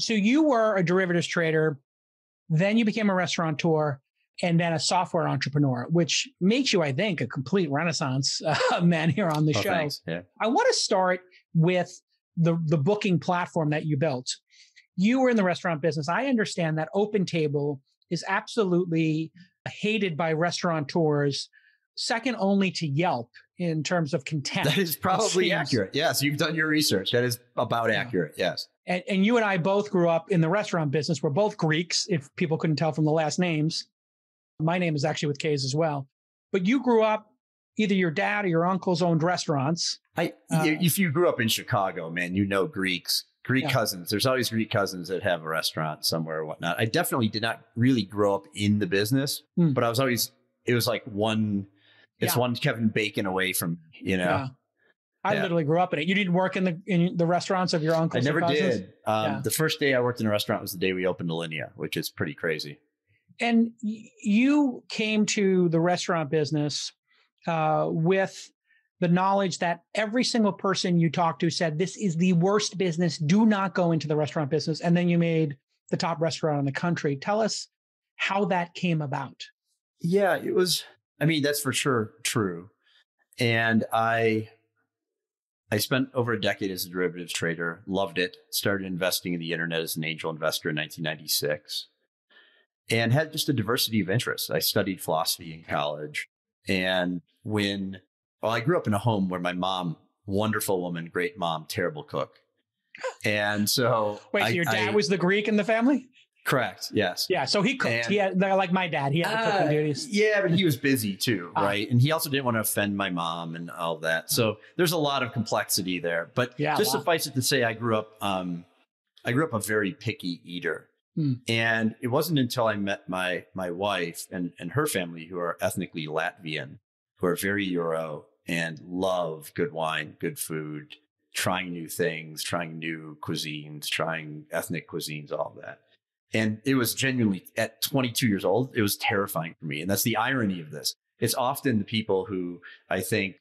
So you were a derivatives trader, then you became a restaurateur, and then a software entrepreneur, which makes you, I think, a complete renaissance uh, man here on the Oh, show. Yeah. I want to start with the the booking platform that you built. You were in the restaurant business. I understand that OpenTable is absolutely hated by restaurateurs, second only to Yelp in terms of content. That is probably accurate. Yes, you've done your research. That is about Yeah. accurate. Yes. And, and you and I both grew up in the restaurant business. We're both Greeks, if people couldn't tell from the last names. My name is actually with K's as well. But you grew up, either your dad or your uncles owned restaurants. I Uh, if you grew up in Chicago, man, you know Greeks, Greek Yeah. cousins. There's always Greek cousins that have a restaurant somewhere or whatnot. I definitely did not really grow up in the business, Hmm. but I was always it was like one it's Yeah. one Kevin Bacon away from, you know. I Yeah. literally grew up in it. You didn't work in the in the restaurants of your I uncles. or never did. Um, Yeah. The first day I worked in a restaurant was the day we opened Alinea, which is pretty crazy. And y- you came to the restaurant business uh, with the knowledge that every single person you talked to said this is the worst business. Do not go into the restaurant business. And then you made the top restaurant in the country. Tell us how that came about. Yeah, it was. I mean, that's for sure true. And I, I spent over a decade as a derivatives trader. Loved it. Started investing in the internet as an angel investor in 1996, and had just a diversity of interests. I studied philosophy in college, and when well, I grew up in a home where my mom, wonderful woman, great mom, terrible cook, and so Wait, so I- your dad I- was the Greek in the family? Correct. Yes. Yeah. So he cooked. And- he had like my dad. He had the cooking Uh, duties. Yeah, but he was busy too, Ah. right? And he also didn't want to offend my mom and all that. So there's a lot of complexity there. But Yeah, just wow. suffice it to say, I grew up, um, I grew up a very picky eater. Hmm. And it wasn't until I met my my wife and, and her family, who are ethnically Latvian, who are very Euro and love good wine, good food, trying new things, trying new cuisines, trying ethnic cuisines, all that. And it was genuinely at 22 years old, it was terrifying for me. And that's the irony of this. It's often the people who I think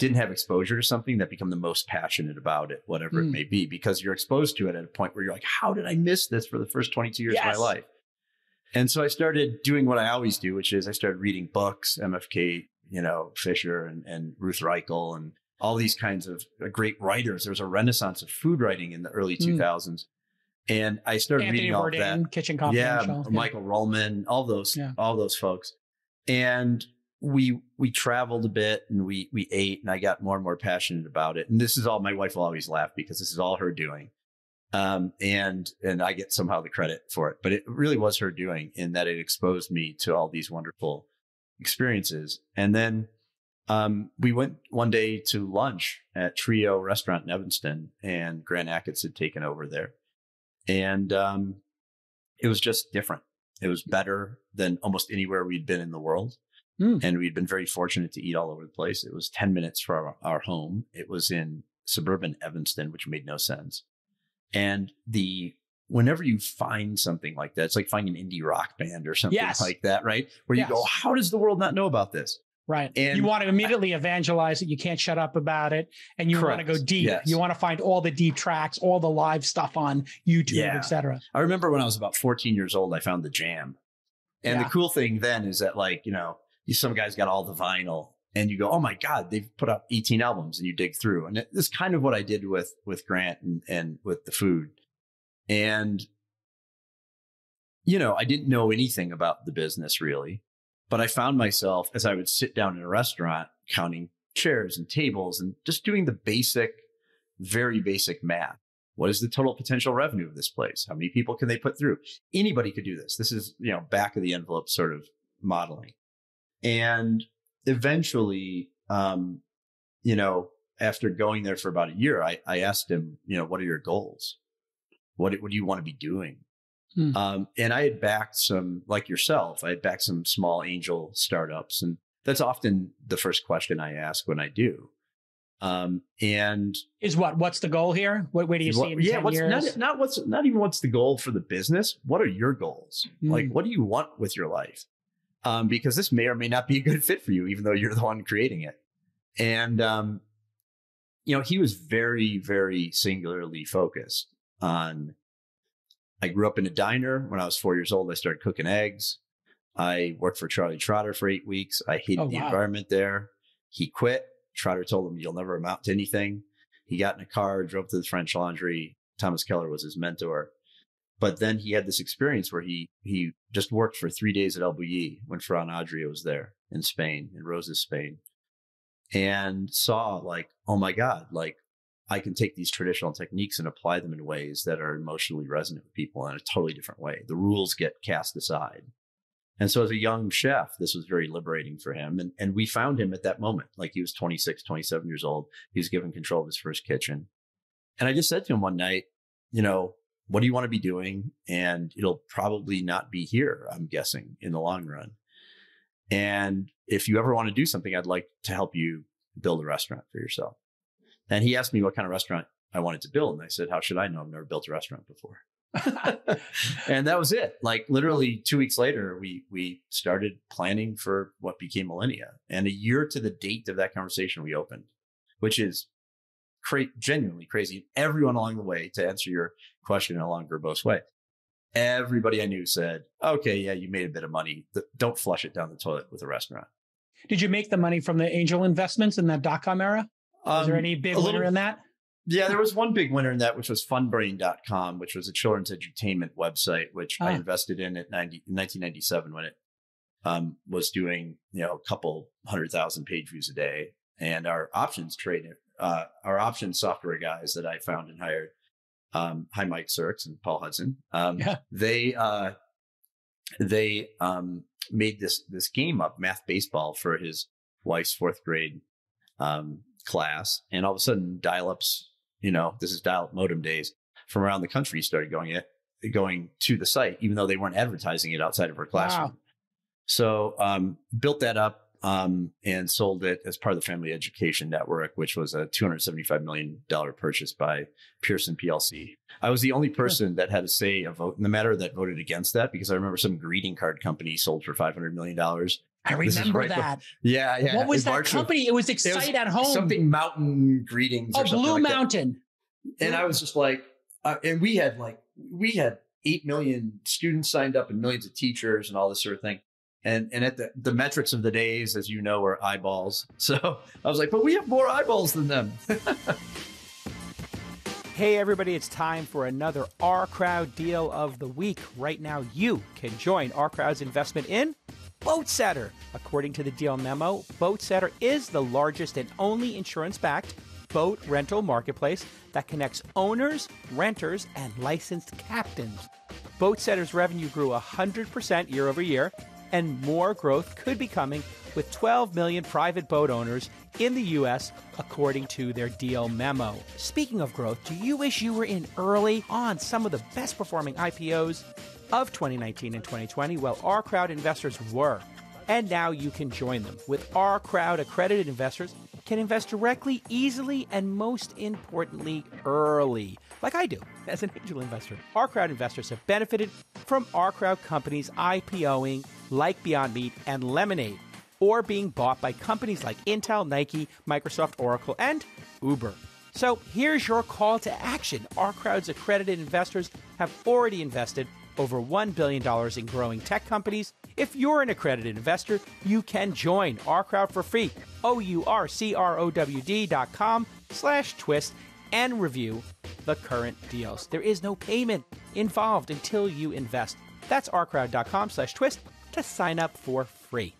didn't have exposure to something that become the most passionate about it, whatever it Mm. may be, because you're exposed to it at a point where you're like, how did I miss this for the first 22 years Yes. of my life? And so I started doing what I always do, which is I started reading books, MFK, you know, Fisher and, and Ruth Reichl and all these kinds of uh, great writers. There was a renaissance of food writing in the early Mm. 2000s. And I started Anthony reading all of that. Kitchen Kitchen yeah, Confidential. Michael Ruhlman, all those, Yeah. all those folks, and we we traveled a bit and we we ate, and I got more and more passionate about it. And this is all my wife will always laugh because this is all her doing, um, and and I get somehow the credit for it, but it really was her doing in that it exposed me to all these wonderful experiences. And then um, we went one day to lunch at Trio Restaurant in Evanston, and Grant Achatz had taken over there and um, it was just different. It was better than almost anywhere we'd been in the world, Hmm. and we'd been very fortunate to eat all over the place. It was ten minutes from our, our home. It was in suburban Evanston, which made no sense. And the whenever you find something like that, it's like finding an indie rock band or something Yes. like that, right? Where you go, how does the world not know about this? Right. And- you want to immediately evangelize it. You can't shut up about it. And you want to go deep. Yes. You want to find all the deep tracks, all the live stuff on YouTube, Yeah. et cetera. I remember when I was about 14 years old, I found the jam. And Yeah. the cool thing then is that, like, you know, some guys got all the vinyl and you go, oh my God, they've put out 18 albums and you dig through. And this is kind of what I did with, with Grant and, and with the food. And, you know, I didn't know anything about the business really, but I found myself as I would sit down in a restaurant counting chairs and tables and just doing the basic, very basic math. What is the total potential revenue of this place? How many people can they put through? Anybody could do this. This is, you know, back of the envelope sort of modeling. And eventually, um, you know, after going there for about a year, I, I asked him, you know, what are your goals? What, what do you want to be doing? Hmm. Um, and I had backed some, like yourself, I had backed some small angel startups. And that's often the first question I ask when I do. Um, and Is what? What's the goal here? What, where do you see what- it in yeah, 10 what's years? not not what's not even what's the goal for the business. What are your goals? Mm. Like, what do you want with your life? Um, because this may or may not be a good fit for you, even though you're the one creating it. And um, you know, he was very, very singularly focused on I grew up in a diner. When I was four years old, I started cooking eggs. I worked for Charlie Trotter for eight weeks. I hated Oh, the wow. environment there. He quit. Trotter told him, You'll never amount to anything. He got in a car, drove to the French Laundry. Thomas Keller was his mentor. But then he had this experience where he he just worked for three days at El Bulli when Ferran Adria was there in Spain, in Roses, Spain, and saw like, oh my God, like I can take these traditional techniques and apply them in ways that are emotionally resonant with people in a totally different way. The rules get cast aside. And so as a young chef, this was very liberating for him. And, and we found him at that moment. Like he was 26, 27 years old. He was given control of his first kitchen. And I just said to him one night, you know, what do you want to be doing? And it'll probably not be here, I'm guessing, in the long run. And if you ever want to do something, I'd like to help you build a restaurant for yourself. And he asked me what kind of restaurant I wanted to build. And I said, How should I know? I've never built a restaurant before. and that was it. Like literally two weeks later, we we started planning for what became Alinea. And a year to the date of that conversation, we opened, which is cra- genuinely crazy. Everyone along the way, to answer your question in a long verbose way, everybody I knew said, "Okay, yeah, you made a bit of money. Don't flush it down the toilet with a restaurant." Did you make the money from the angel investments in that dot com era? Was there Um, any big winner little- in that? Yeah, there was one big winner in that, which was funbrain.com, which was a children's entertainment website, which I Ah. invested in at 90, 1997 when it um, was doing, you know, a couple hundred thousand page views a day. And our options trader, uh, our options software guys that I found and hired, um, hi, Mike Sirks and Paul Hudson. Um, Yeah. They, uh, they um, made this, this game up, math baseball for his wife's fourth grade um, class. And all of a sudden dial ups, you know, this is dial up modem days from around the country started going it, going to the site, even though they weren't advertising it outside of her classroom. Wow. So um, built that up um, and sold it as part of the Family Education Network, which was a $275 million purchase by Pearson PLC. I was the only person that had a say a vote in the matter that voted against that because I remember some greeting card company sold for $500 million. I remember right that. Yeah, yeah. what was that March of- company? It was Excite at Home. Something Mountain Greetings. oh, or something Blue like that. Mountain. And I was just like, uh, and we had like, we had 8 million students signed up and millions of teachers and all this sort of thing. And, and at the, the metrics of the days, as you know, are eyeballs. So I was like, but we have more eyeballs than them. Hey, everybody, it's time for another OurCrowd deal of the week. Right now, you can join OurCrowd's investment in Boatsetter. According to the deal memo, Boatsetter is the largest and only insurance backed boat rental marketplace that connects owners, renters, and licensed captains. Boatsetter's revenue grew 100% year over year, and more growth could be coming with 12 million private boat owners in the U.S., according to their deal memo. Speaking of growth, do you wish you were in early on some of the best performing IPOs of 2019 and 2020? Well, our crowd investors were. And now you can join them. With our crowd accredited investors can invest directly, easily, and most importantly, early, like I do as an angel investor. Our crowd investors have benefited from our crowd companies IPOing like Beyond Meat and Lemonade, or being bought by companies like Intel, Nike, Microsoft, Oracle, and Uber. So here's your call to action. Our crowd's accredited investors have already invested over $1 billion in growing tech companies. If you're an accredited investor, you can join our crowd for free. O-U-R-C-R-O-W-D dot com slash twist and review the current deals. There is no payment involved until you invest. That's ourcrowd.com slash twist to sign up for free.